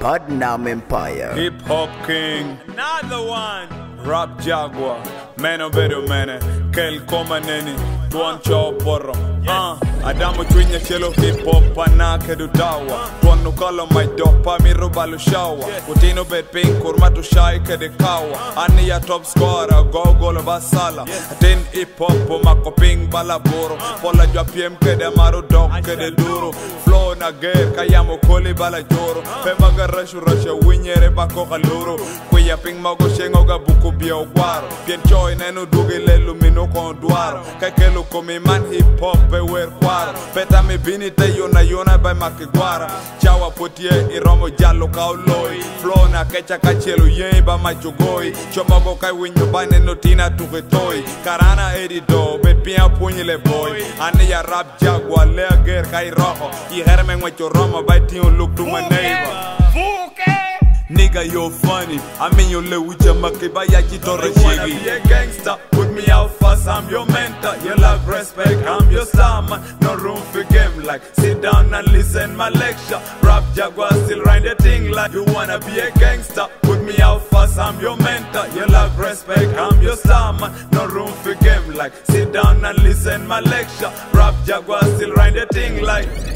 Padnam Empire. Hip Hop King, another one. Rap Jaguar, meno bedo mene, kel koma neni, tuan chow porro. Uh, Adamu twinya chelo hip hop pana kedu dawa. tuanu kalo my dopa mi rubalu shawa. Utino bet pink kurma tu shai kede kawa. Ani ya top scorer, go golo basala. Atin hip hop mako ping balaboro. Pola jwa PM kede maru dog kede duro. Flow na ger kayamo koli bala joro. Pemba garashu rasha winyere bako kaluro. Kuya ping mago shengo ga buku bia ogwaro. Pien choy nenu dugi lelu mino kon duaro. Kakelo komi man hip hop e wer kwaro. Peta mi bini te yona yona bai maki gwara Chawa potie iromo jalo ka oloi. Flow na kecha kachelo yei ba majogoi. Chomogo kai winyo bane no tina tuke toi Karana edido bet pia punyi le boy. Ane ya rap jagwa lea ger kai roho I herme ngwecho romo by tiyo look to my neighbor. Nigga, you're funny. I mean, you're live with your monkey, but a gangster, put me out fast, I'm your mentor. You lack respect, I'm your man. No room for game, like sit down and listen my lecture. Rap Jaguar still rhyme the thing like you wanna be a gangster. Put me out first, I'm your mentor. You lack respect, I'm your man. No room for game, like sit down and listen my lecture. Rap Jaguar still rhyme the thing like.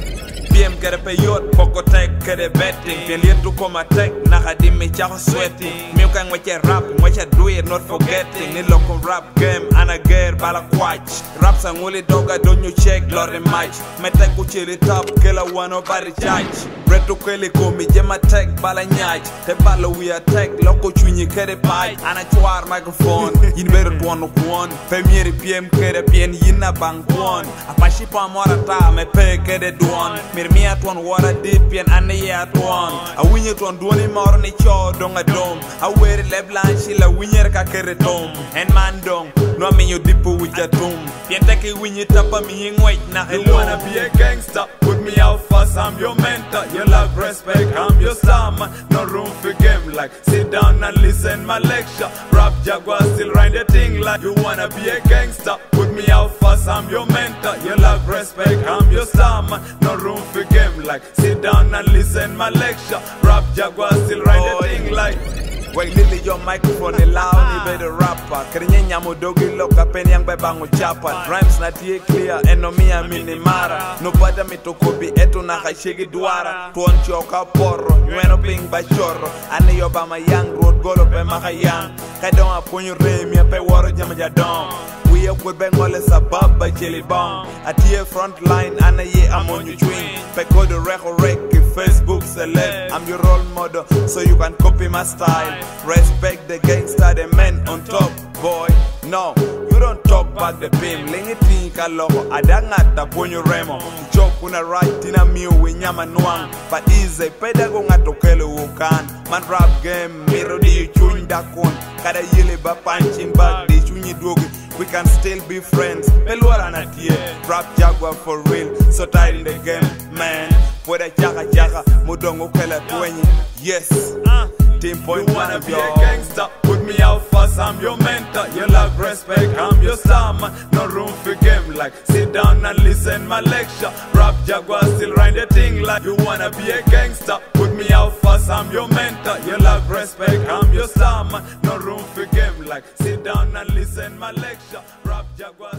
PM kere pe yot poko tek kere betting. Pien lietu koma tek naka di me chako sweating. Miu kang weche rap weche do it not forgetting. Ni loko rap game ana ger bala kwach Rap sa nguli doga donyo check lore match Me tek kuchili top kila wano bari charge Retu kweli komi jema tek bala nyach Te bala we attack loko chwinyi kere paj Ana chwar microphone yin bero tuwano kuon Pe mieri PM kere pien yina bang kuon Apashi pa mora ta me pe kere duon Mir mia tuan wara dip pien ane ya tuan. A winye tuan duoni maor ni cho dong a dom. A weri leblan shila winyer ka kere tom. En man dong no mi yo dipu wija tum. Pien teki winye tapa mi ngwait na hello You wanna be a gangster, me out fast, I'm your mentor You lack respect, I'm your star man No room for game like sit down and listen my lecture. Rap Jaguar still rhyme the thing like You wanna be a gangster, put me out fast, I'm your mentor You lack respect, I'm your star man No room for game like sit down and listen my lecture. Rap Jaguar still rhyme the thing like wailili yo microphone? Lao nibedo rapa Kerenye nyamo dogi loka pen yang be bango uh. rhymes na tie clear enomia minimara. Nopata mitokobi etu na kashigi dwara Tuonchi oka porro nyueno ping bachorro Ani yo bama yang ruot golo pe makayang kadon apunyo ya pe waro jama jadong. Wiya kwe bengole sabab ba jelly bomb atie front line ana ye amonyo twin pe kodo reko reki facebook. Celeb. I'm your role model, so you can copy my style. Respect the gangster, the men on top, boy. No, you don't talk back the pim. Lingi tinka loho, adangata ponyo remo. Chok una right in a mew with nyama nuang. But easy, pedago ngatokele wukan. Man rap game, miro di chuny dakon. Kada yele ba punching bag di chunyi dogi. we can still be friends. Melwara na tie, rap jaguar for real. So tired in the game, man. Whether jaga jaga, mudongo kele kwenye. Yes. Uh. 17.1 You wanna be a gangster, put me out first, I'm your mentor. You lack respect, I'm your star man, no room for game like Sit down and listen my lecture, rap jaguar still rhyme the thing like You wanna be a gangster, put me out first, I'm your mentor. You lack respect, I'm your star man, no room for game like Sit down and listen my lecture, rap jaguar